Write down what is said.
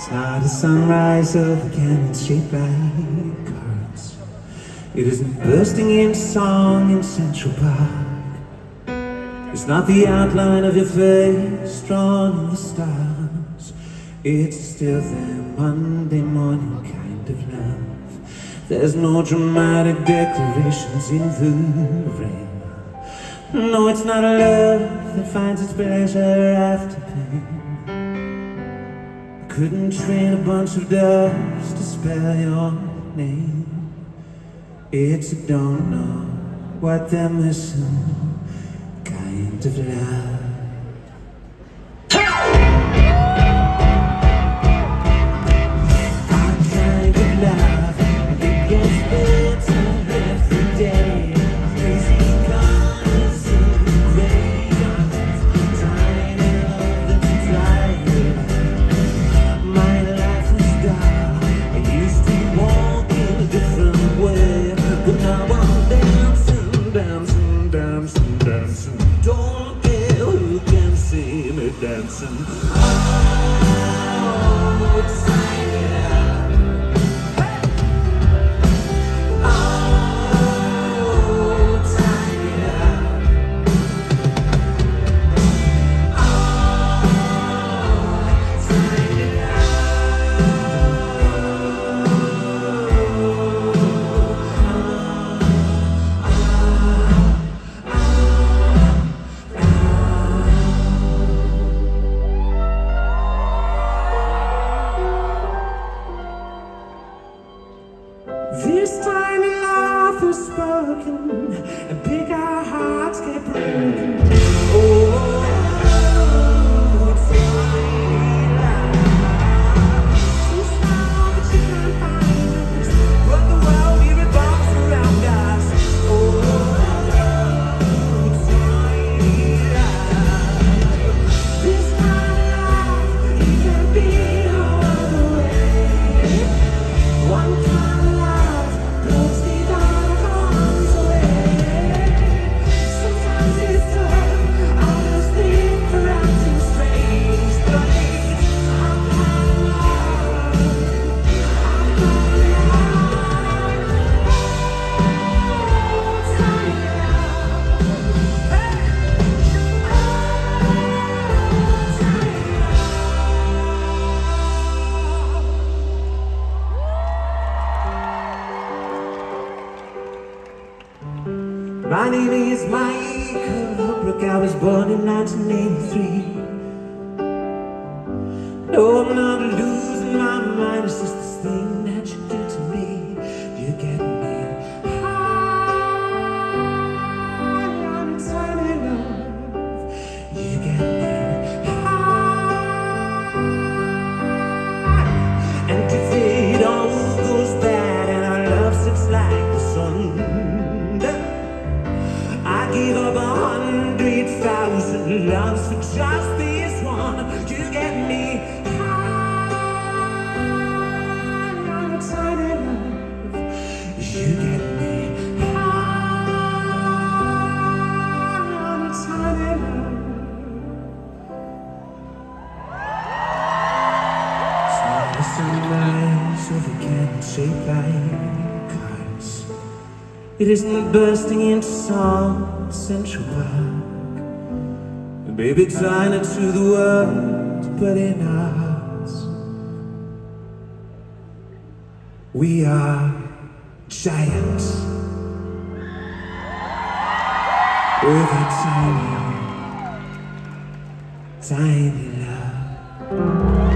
It's not a sunrise of cannon shaped like cards. It isn't bursting into song in Central Park. It's not the outline of your face drawn in the stars. It's still that Monday morning kind of love. There's no dramatic declarations in the rain. No, it's not a love that finds its pleasure after pain. Couldn't train a bunch of doves to spell your name. It's a don't know what they're missing kind of love. But I'm dancing, dancing, dancing, dancing. Don't care who can see me dancing. Oh, it's Oh, is My name is Michael Holbrook. I was born in 1983. No, I'm not losing my mind. It's just this thing that you do I give up a hundred thousand loves for just this one. You get me high a tiny love. You get me high a tiny love. Not the sunrise of a cannon shaped cards. It isn't bursting into song Central. And baby, trying it to the world, but in our hearts, we are giants. With a tiny, tiny love.